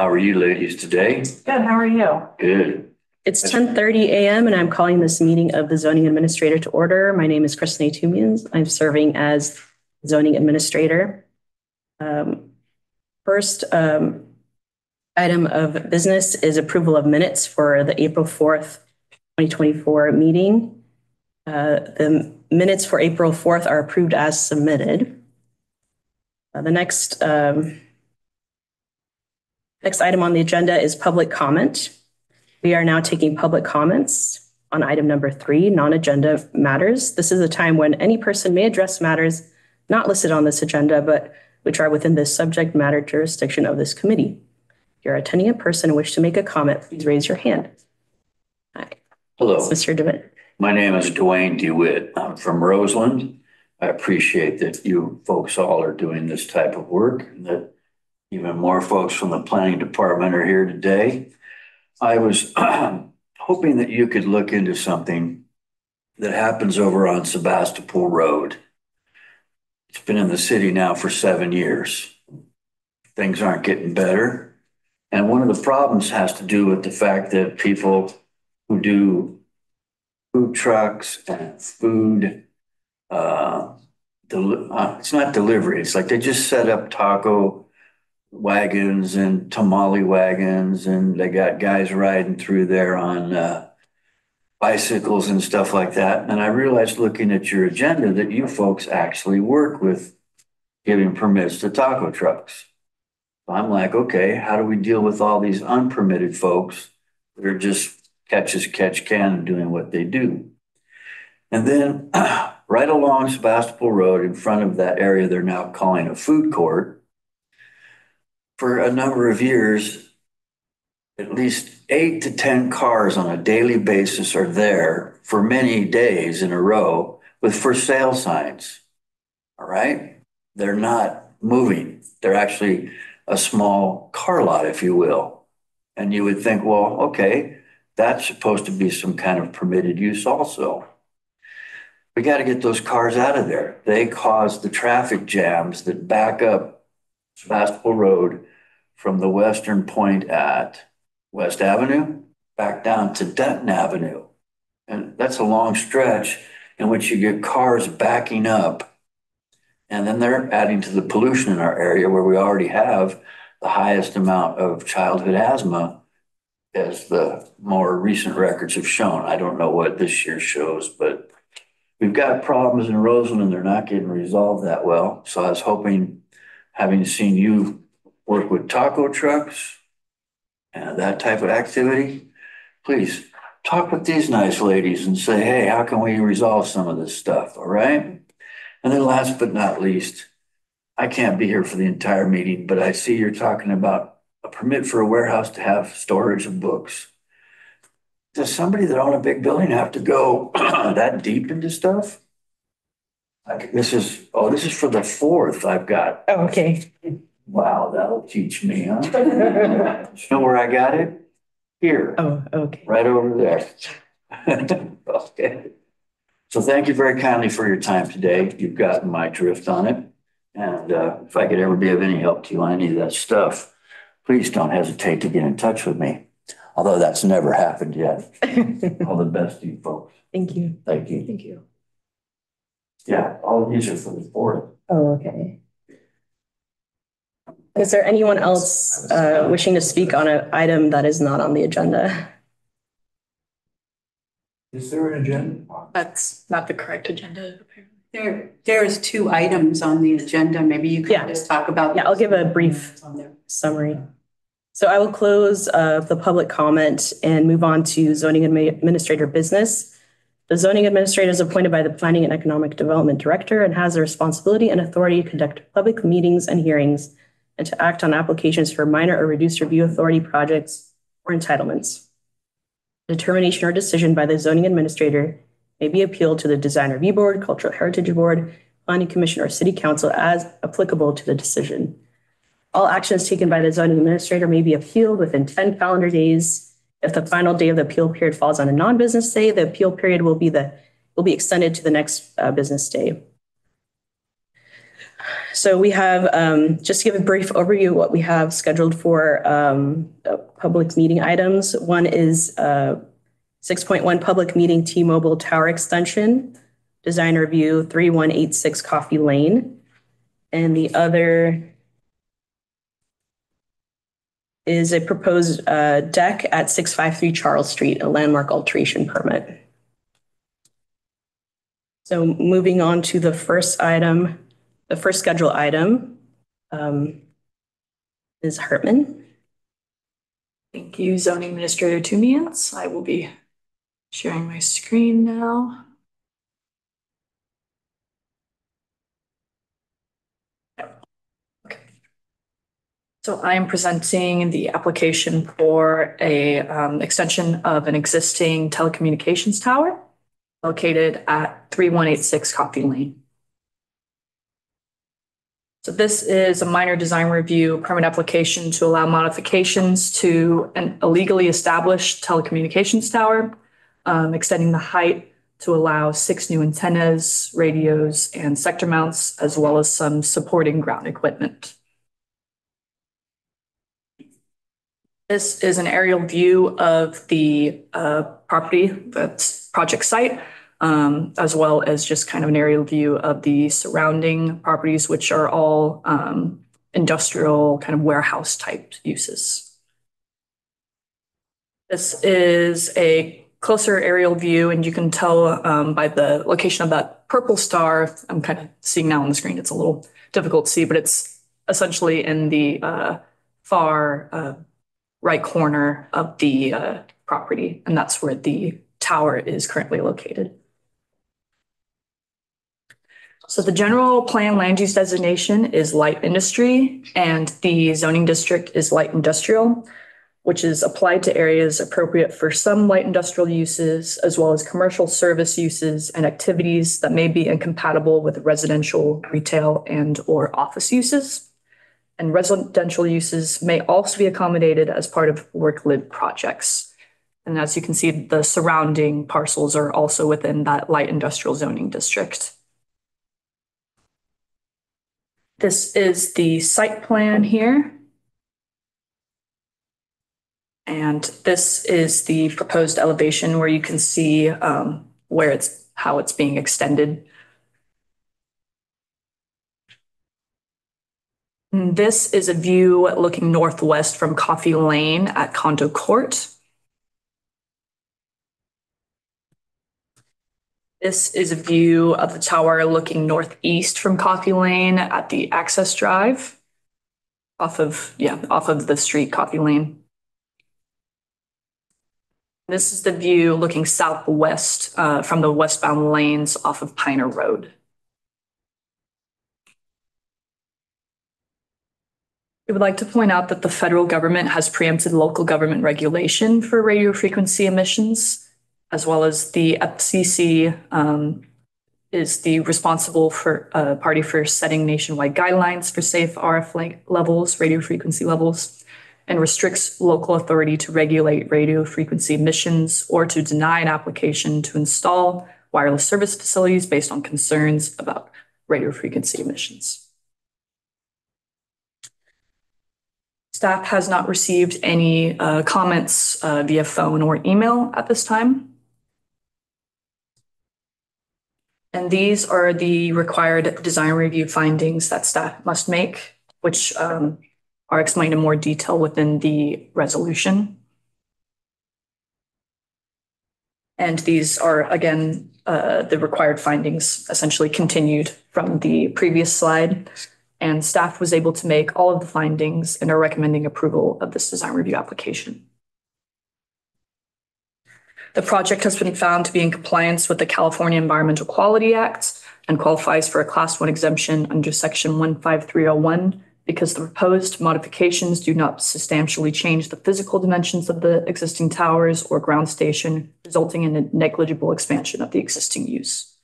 How are you ladies today? Good, how are you? Good. It's 10:30 a.m. and I'm calling this meeting of the zoning administrator to order. My name is Kristen Toomians. I'm serving as zoning administrator. Um, First um, item of business is approval of minutes for the April 4th, 2024 meeting. Uh, The minutes for April 4th are approved as submitted. Uh, The next um, Next item on the agenda is public comment. We are now taking public comments on item number three, non-agenda matters. This is a time when any person may address matters not listed on this agenda, but which are within the subject matter jurisdiction of this committee. If you're attending in person and wish to make a comment, please raise your hand. Hi, Hello, Mr. DeWitt. my name is Dwayne DeWitt. I'm from Roseland. I appreciate that you folks all are doing this type of work and that even more folks from the planning department are here today. I was hoping that you could look into something that happens over on Sebastopol Road. It's been in the city now for seven years. Things aren't getting better. And one of the problems has to do with the fact that people who do food trucks and food, uh, uh, it's not delivery, it's like they just set up taco wagons and tamale wagons and they got guys riding through there on, uh, bicycles and stuff like that. And I realized looking at your agenda that you folks actually work with giving permits to taco trucks. I'm like, okay, how do we deal with all these unpermitted folks that are just catch as catch can doing what they do? And then right along Sebastopol Road in front of that area they're now calling a food court. For a number of years, at least eight to 10 cars on a daily basis are there for many days in a row with for sale signs. All right? They're not moving. They're actually a small car lot, if you will. And you would think, well, okay, that's supposed to be some kind of permitted use also. We got to get those cars out of there. They cause the traffic jams that back up Sebastopol Road from the western point at West Avenue back down to Dutton Avenue. And that's a long stretch in which you get cars backing up. And then they're adding to the pollution in our area where we already have the highest amount of childhood asthma as the more recent records have shown. I don't know what this year shows, but we've got problems in Roseland and they're not getting resolved that well. So I was hoping, having seen you work with taco trucks and that type of activity, please talk with these nice ladies and say, hey, how can we resolve some of this stuff? All right. And then last but not least, I can't be here for the entire meeting, but I see you're talking about a permit for a warehouse to have storage of books. Does somebody that own a big building have to go that deep into stuff? Like this is, oh, this is for the fourth I've got. Oh, okay. Wow, that'll teach me, huh? You know where I got it? Here, Oh, okay. right over there. Okay. So thank you very kindly for your time today. You've gotten my drift on it. And uh, if I could ever be of any help to you on any of that stuff, please don't hesitate to get in touch with me. Although that's never happened yet. All the best to you folks. Thank you. Thank you. Thank you. Yeah, all these are for the board. Oh, okay. Is there anyone else uh, wishing to speak on an item that is not on the agenda? Is there an agenda? That's not the correct agenda, apparently. There, there's two items on the agenda. Maybe you Yeah. just talk about. Yeah, I'll give a brief On there. summary. So I will close uh, the public comment and move on to zoning admi- administrator business. The zoning administrator is appointed by the Planning and Economic Development Director and has the responsibility and authority to conduct public meetings and hearings and to act on applications for minor or reduced review authority projects or entitlements. Determination or decision by the zoning administrator may be appealed to the Design Review Board, Cultural Heritage Board, Planning Commission, or City Council as applicable to the decision. All actions taken by the zoning administrator may be appealed within 10 calendar days. If the final day of the appeal period falls on a non-business day, the appeal period will be the, will be extended to the next uh, business day. So we have, um, just to give a brief overview what we have scheduled for um, uh, public meeting items. One is uh, 6.1 Public Meeting T-Mobile Tower Extension, Design Review 3186 Coffee Lane. And the other is a proposed uh, deck at 653 Charles Street, a landmark alteration permit. So moving on to the first item, the first schedule item um, is Hartman. Thank you, zoning administrator Toomians. I will be sharing my screen now. So I am presenting the application for a um, extension of an existing telecommunications tower located at 3186 Coffee Lane. So this is a minor design review permit application to allow modifications to an illegally established telecommunications tower, um, extending the height to allow six new antennas, radios, and sector mounts, as well as some supporting ground equipment. This is an aerial view of the uh, property, that's project site, um, as well as just kind of an aerial view of the surrounding properties, which are all um, industrial kind of warehouse type uses. This is a closer aerial view, and you can tell um, by the location of that purple star. I'm kind of seeing now on the screen. It's a little difficult to see, but it's essentially in the uh, far uh, right corner of the uh, property, and that's where the tower is currently located. So the general plan land use designation is light industry and the zoning district is light industrial, which is applied to areas appropriate for some light industrial uses as well as commercial service uses and activities that may be incompatible with residential, retail, and or office uses. And residential uses may also be accommodated as part of work-live projects. And as you can see, the surrounding parcels are also within that light industrial zoning district. This is the site plan here. And this is the proposed elevation where you can see um, where it's, how it's being extended. And This is a view looking northwest from Coffee Lane at Condo Court. This is a view of the tower looking northeast from Coffee Lane at the access drive. Off of, yeah, off of the street Coffee Lane. This is the view looking southwest uh, from the westbound lanes off of Piner Road. We would like to point out that the federal government has preempted local government regulation for radio frequency emissions as well as the FCC um, is the responsible for uh, party for setting nationwide guidelines for safe RF levels, radio frequency levels, and restricts local authority to regulate radio frequency emissions or to deny an application to install wireless service facilities based on concerns about radio frequency emissions. Staff has not received any uh, comments uh, via phone or email at this time. And these are the required design review findings that staff must make, which um, are explained in more detail within the resolution. And these are, again, uh, the required findings essentially continued from the previous slide. And staff was able to make all of the findings and are recommending approval of this design review application. The project has been found to be in compliance with the California Environmental Quality Act and qualifies for a Class 1 exemption under Section 15301 because the proposed modifications do not substantially change the physical dimensions of the existing towers or ground station, resulting in a negligible expansion of the existing use.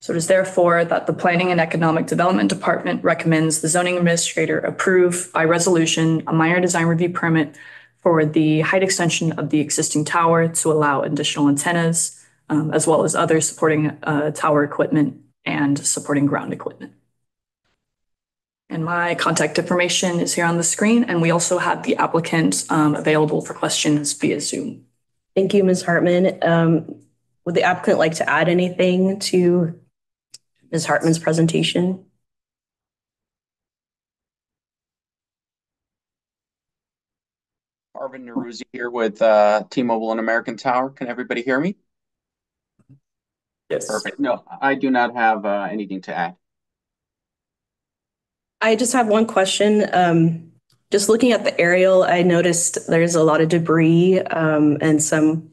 So it is therefore that the Planning and Economic Development Department recommends the zoning administrator approve by resolution a minor design review permit for the height extension of the existing tower to allow additional antennas, um, as well as other supporting uh, tower equipment and supporting ground equipment. And my contact information is here on the screen, and we also have the applicant um, available for questions via Zoom. Thank you, Ms. Hartman. Um, Would the applicant like to add anything to Ms. Hartman's presentation? Arvin Naruzzi here with uh, T-Mobile and American Tower. Can everybody hear me? Yes. Perfect. No, I do not have uh, anything to add. I just have one question. Um, Just looking at the aerial, I noticed there's a lot of debris um, and some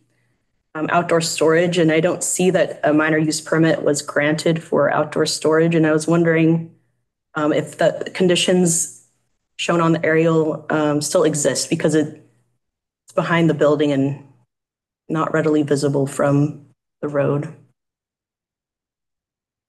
um, outdoor storage, and I don't see that a minor use permit was granted for outdoor storage. And I was wondering um, if the conditions shown on the aerial um, still exist because it- it's behind the building and not readily visible from the road.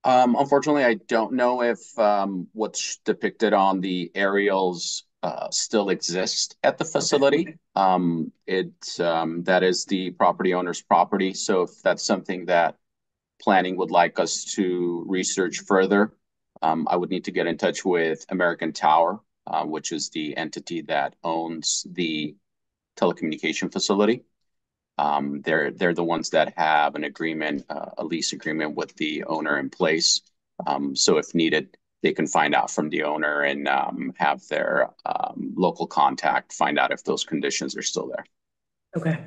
Um, unfortunately, I don't know if um, what's depicted on the aerials uh, still exists at the facility. Um, it um, that is the property owner's property. So if that's something that planning would like us to research further, um, I would need to get in touch with American Tower, uh, which is the entity that owns the telecommunication facility. Um, they're they're the ones that have an agreement, uh, a lease agreement with the owner in place. Um, so if needed, they can find out from the owner and um, have their um, local contact find out if those conditions are still there. Okay.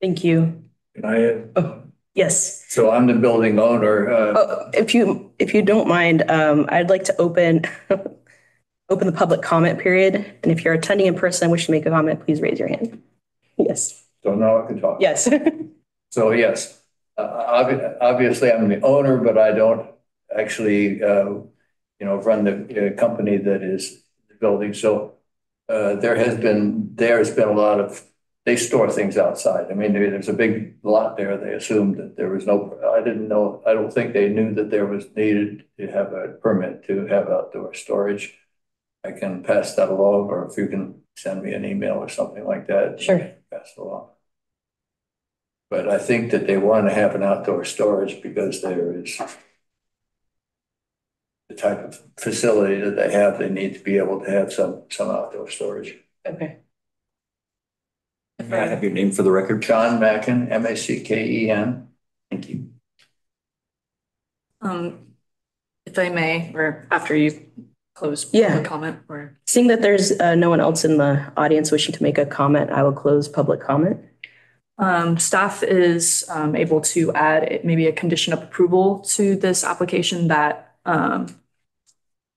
Thank you. Can I, add? Oh, yes. so I'm the building owner, uh, Oh, if you, if you don't mind, um, I'd like to open, open the public comment period. And if you're attending in person and wish to make a comment, please raise your hand. Yes, so now I can talk. yes. So yes, uh, obvi- obviously I'm the owner, but I don't actually, uh, you know, run the uh, company that is the building. So uh, there has been, there's been a lot of, they store things outside. I mean, there's a big lot there. They assumed that there was no, I didn't know, I don't think they knew that there was needed to have a permit to have outdoor storage. I can pass that along, or if you can send me an email or something like that. Sure. Pass it along. But I think that they want to have an outdoor storage because there is the type of facility that they have, they need to be able to have some, some outdoor storage. Okay. May I have your name for the record? John Macken, M A C K E N. Thank you. Um, If I may, or after you close Yeah. public comment, or Seeing that there's uh, no one else in the audience wishing to make a comment, I will close public comment. Um, staff is, um, able to add maybe a condition of approval to this application that, um,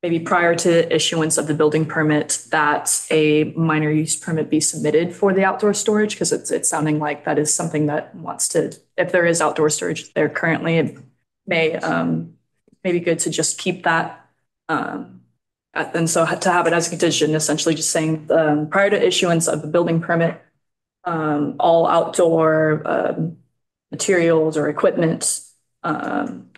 maybe prior to issuance of the building permit, that a minor use permit be submitted for the outdoor storage, because it's, it's sounding like that is something that wants to, if there is outdoor storage there currently, it may, um, maybe good to just keep that. Um, and so to have it as a condition, essentially just saying, um, prior to issuance of the building permit, um, all outdoor, um, materials or equipment, um,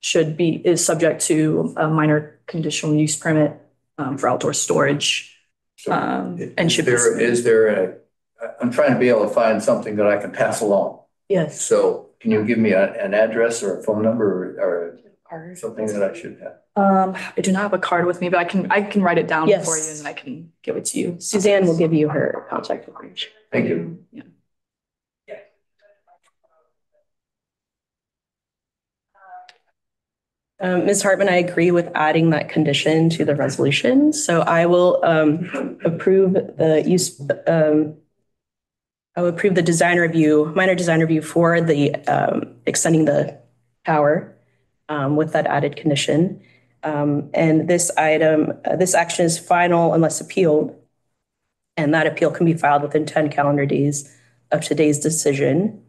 should be, is subject to a minor conditional use permit, um, for outdoor storage. So Um, and should be there, submitted. is there a, I'm trying to be able to find something that I can pass along. Yes. So can you give me a, an address or a phone number or, or something that I should have? Um, I do not have a card with me, but I can, I can write it down Yes. for you and I can give it to you. Suzanne will give you her contact information. Thank you. Yeah. Um, Ms. Hartman, I agree with adding that condition to the resolution. So I will um, approve the use, um, I will approve the design review, minor design review for the um, extending the tower um, with that added condition. Um, And this item, uh, this action is final unless appealed. And that appeal can be filed within 10 calendar days of today's decision.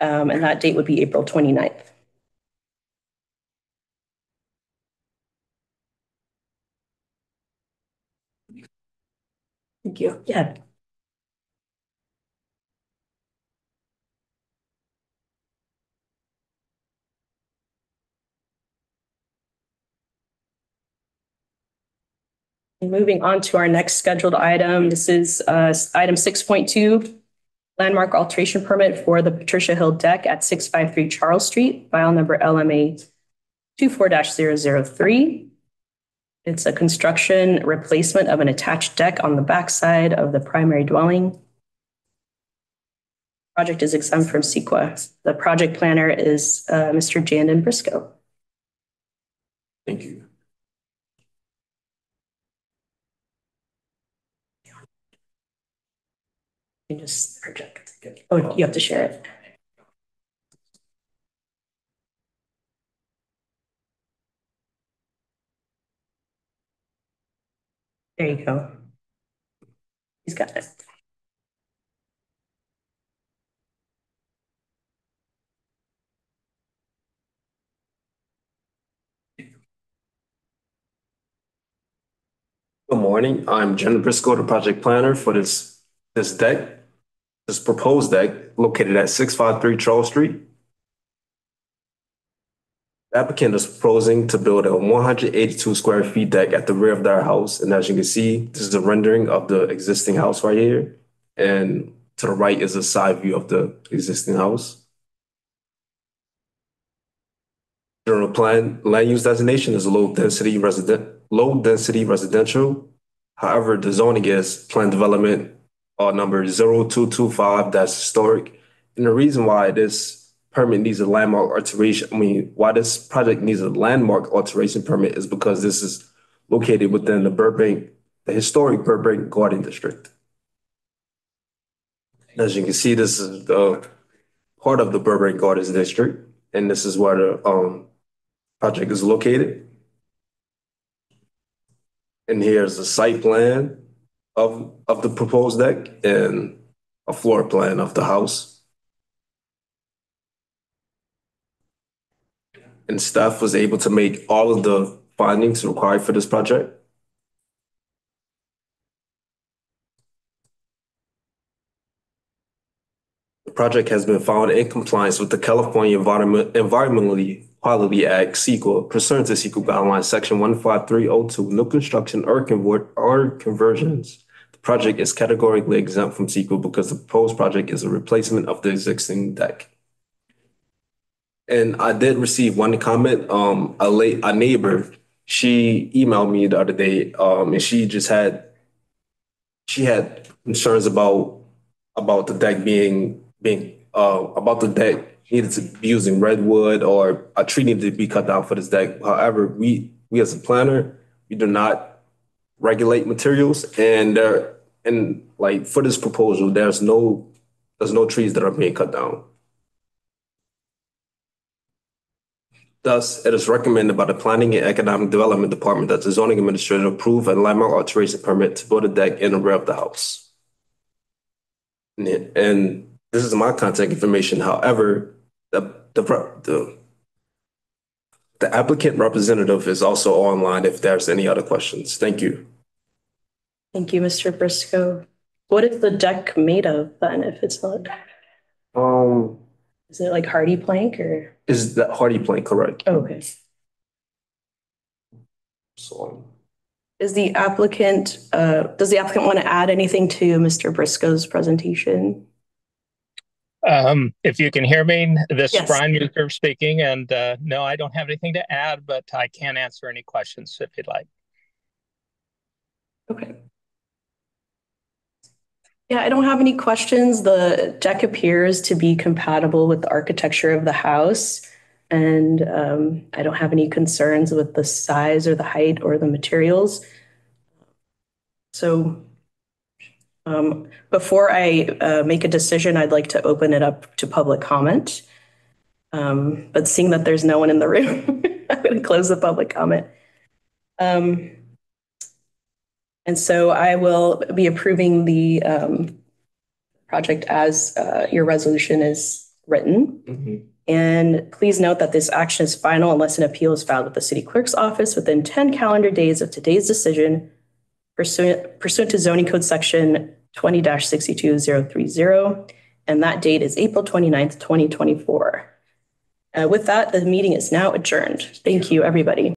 Um, And that date would be April 29th. Thank you. Yeah. Moving on to our next scheduled item, this is uh, item 6.2, landmark alteration permit for the Patricia Hill deck at 653 Charles Street, file number LMA 24-003. It's a construction replacement of an attached deck on the backside of the primary dwelling. Project is exempt from CEQA. The project planner is uh, Mr. Jandon Briscoe. Thank you. You just project. Oh, you have to share it. There you go. He's got it. Good morning. I'm Jen Briscoe, the project planner for this, this deck, this proposed deck located at six five three Charles Street. The Applicant is proposing to build a one hundred eighty-two square feet deck at the rear of their house. And as you can see, this is a rendering of the existing house right here. And to the right is a side view of the existing house. General plan, land use designation is low density resident, low density residential. However, the zoning is plan development uh number 0225 that's historic. And the reason why this permit needs a landmark alteration, I mean, why this project needs a landmark alteration permit is because this is located within the Burbank, the historic Burbank Garden District. As you can see, this is the part of the Burbank Gardens District, and this is where the um project is located. And here's the site plan of, of the proposed deck and a floor plan of the house. And staff was able to make all of the findings required for this project. The project has been found in compliance with the California Environment, Environmentally Quality Act, CEQA, pursuant to CEQA guidelines, section one five three oh two, no construction or convert, or conversions. Project is categorically exempt from CEQA because the proposed project is a replacement of the existing deck. And I did receive one comment, um, a late, a neighbor, she emailed me the other day, um, and she just had, she had concerns about, about the deck being, being, uh, about the deck needed to be using redwood or a tree needed to be cut down for this deck. However, we, we as a planner, we do not regulate materials and there, and like for this proposal, there's no, there's no trees that are being cut down. Thus, it is recommended by the Planning and Economic Development Department that the zoning administrator approve a landmark alteration permit to build a deck in the rear of the house. And, this is my contact information. However, the, the, the, the applicant representative is also online if there's any other questions. Thank you. Thank you, Mr. Briscoe. What is the deck made of then, if it's not, Um, is it like HardiePlank or? is that HardiePlank correct? Oh, Okay. So, Is the applicant, uh, does the applicant want to add anything to Mr. Briscoe's presentation? Um, if you can hear me, this is Brian Muser speaking, and uh, no, I don't have anything to add, but I can answer any questions if you'd like. Okay. Yeah, I don't have any questions. The deck appears to be compatible with the architecture of the house. And um, I don't have any concerns with the size or the height or the materials. So um, before I uh, make a decision, I'd like to open it up to public comment. Um, But seeing that there's no one in the room, I'm going to close the public comment. Um, and so I will be approving the um, project as uh, your resolution is written. mhm. And please note that this action is final unless an appeal is filed with the city clerk's office within 10 calendar days of today's decision pursuant pursuant to zoning code section 20-62030. And that date is April 29th, 2024. Uh, With that, the meeting is now adjourned. Thank you, everybody.